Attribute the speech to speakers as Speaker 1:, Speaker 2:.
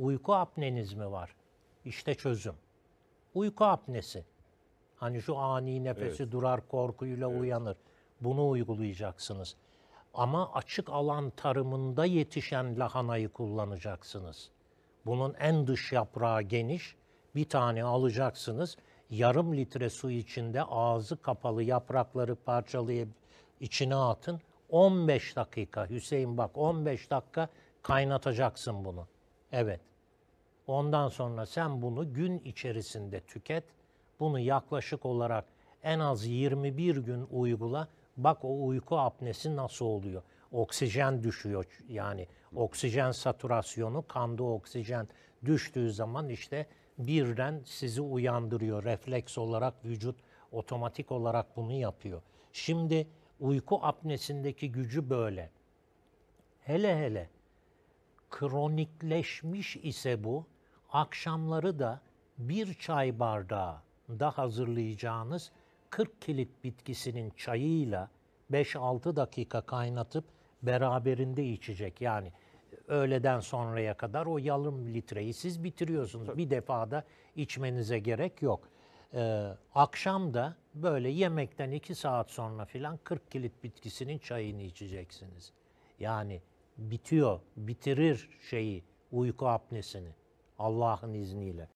Speaker 1: Uyku apneniz mi var? İşte çözüm. Uyku apnesi. Hani şu ani nefesi durar korkuyla uyanır. Bunu uygulayacaksınız. Ama açık alan tarımında yetişen lahanayı kullanacaksınız. Bunun en dış yaprağı geniş. Bir tane alacaksınız. Yarım litre su içinde ağzı kapalı yaprakları parçalayıp içine atın. 15 dakika Hüseyin bak 15 dakika kaynatacaksın bunu. Evet. Ondan sonra sen bunu gün içerisinde tüket. Bunu yaklaşık olarak en az 21 gün uygula. Bak o uyku apnesi nasıl oluyor? Oksijen düşüyor yani oksijen satürasyonu kanda oksijen düştüğü zaman işte birden sizi uyandırıyor. Refleks olarak vücut otomatik olarak bunu yapıyor. Şimdi uyku apnesindeki gücü böyle. Hele hele kronikleşmiş ise bu, akşamları da bir çay bardağı da hazırlayacağınız 40 kilit bitkisinin çayıyla 5-6 dakika kaynatıp beraberinde içecek. Yani öğleden sonraya kadar o yarım litreyi siz bitiriyorsunuz. Bir defada içmenize gerek yok. Ee, akşam da böyle yemekten 2 saat sonra filan 40 kilit bitkisinin çayını içeceksiniz. Yani bitiyor, bitirir şeyi, uyku apnesini Allahın izni ilə.